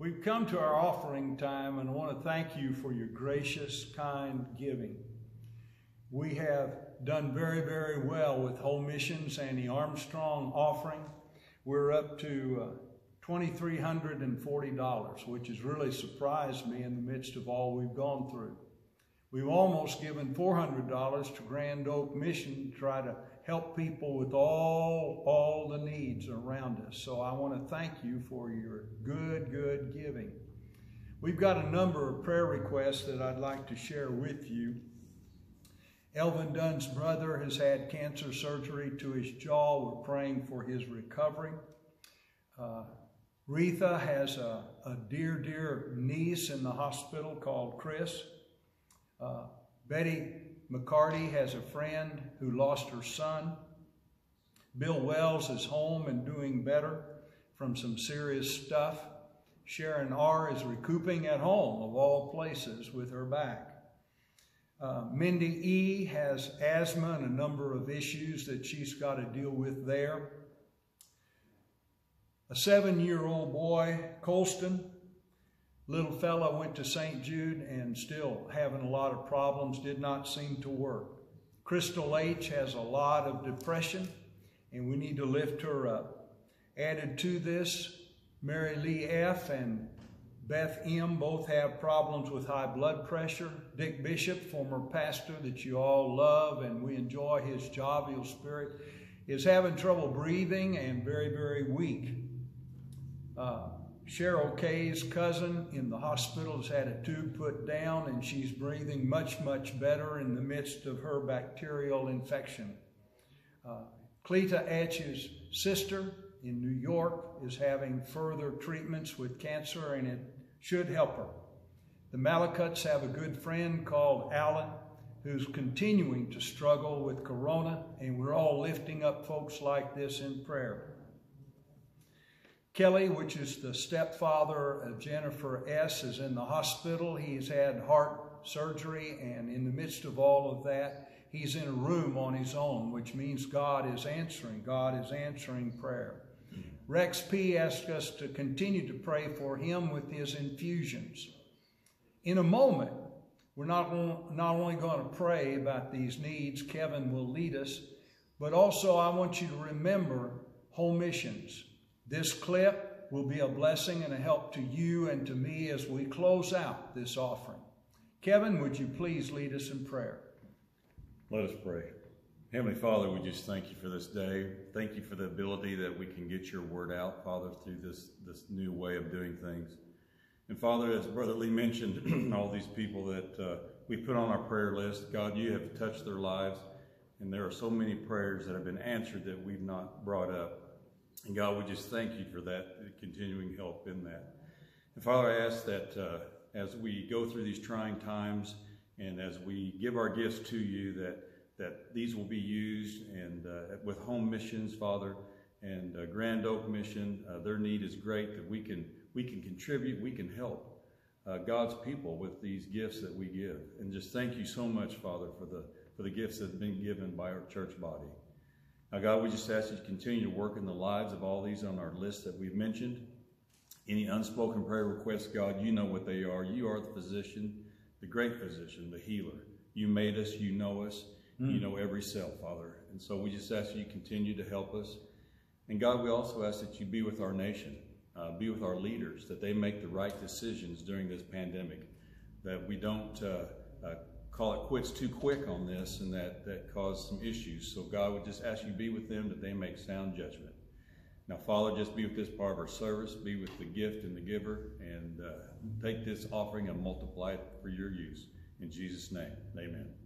We've come to our offering time, and I want to thank you for your gracious, kind giving. We have done very, very well with Home Missions and the Armstrong offering. We're up to uh, $2,340, which has really surprised me in the midst of all we've gone through. We've almost given $400 to Grand Oak Mission to try to help people with all, all the needs around us. So I want to thank you for your good, good giving. We've got a number of prayer requests that I'd like to share with you. Elvin Dunn's brother has had cancer surgery to his jaw. We're praying for his recovery. Uh, Retha has a, a, dear, dear niece in the hospital called Chris. Uh, Betty McCarty has a friend who lost her son. Bill Wells is home and doing better from some serious stuff. Sharon R. is recouping at home, of all places, with her back. Uh, Mindy E. has asthma and a number of issues that she's got to deal with there. A seven year old boy, Colston, little fellow went to St. Jude and still having a lot of problems, did not seem to work. Crystal H. has a lot of depression and we need to lift her up. Added to this, Mary Lee F. and Beth M. both have problems with high blood pressure. Dick Bishop, former pastor that you all love and we enjoy his jovial spirit, is having trouble breathing and very, very weak. Uh, Cheryl Kay's cousin in the hospital has had a tube put down and she's breathing much, much better in the midst of her bacterial infection. Uh, Cleta sister in New York is having further treatments with cancer and it should help her. The Malakuts have a good friend called Alan who's continuing to struggle with corona, and we're all lifting up folks like this in prayer. Kelly, which is the stepfather of Jennifer S., is in the hospital. He's had heart surgery, and in the midst of all of that, he's in a room on his own, which means God is answering. God is answering prayer. Rex P. asked us to continue to pray for him with his infusions. In a moment, we're not, not only going to pray about these needs, Kevin will lead us, but also I want you to remember home missions. This clip will be a blessing and a help to you and to me as we close out this offering. Kevin, would you please lead us in prayer? Let us pray. Heavenly Father, we just thank you for this day. Thank you for the ability that we can get your word out, Father, through this, this new way of doing things. And Father, as Brother Lee mentioned, all these people that uh, we put on our prayer list, God, you have touched their lives. And there are so many prayers that have been answered that we've not brought up. And God, we just thank you for that, continuing help in that. And Father, I ask that uh, as we go through these trying times and as we give our gifts to you, that that these will be used and uh, with home missions, Father, and uh, Grand Oak Mission. Uh, their need is great that we can we can contribute, we can help uh, God's people with these gifts that we give. And just thank you so much, Father, for the for the gifts that have been given by our church body. Now, God, we just ask you to continue to work in the lives of all these on our list that we've mentioned. Any unspoken prayer requests, God, you know what they are. You are the physician, the great physician, the healer. You made us, you know us. Mm. You know every cell, Father. And so we just ask you continue to help us. And God, we also ask that you be with our nation, uh, be with our leaders, that they make the right decisions during this pandemic, that we don't uh, uh, call it quits too quick on this and that, that caused some issues. So God, would just ask you be with them that they make sound judgment. Now, Father, just be with this part of our service, be with the gift and the giver, and uh, take this offering and multiply it for your use. In Jesus' name, amen.